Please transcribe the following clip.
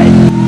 Bye!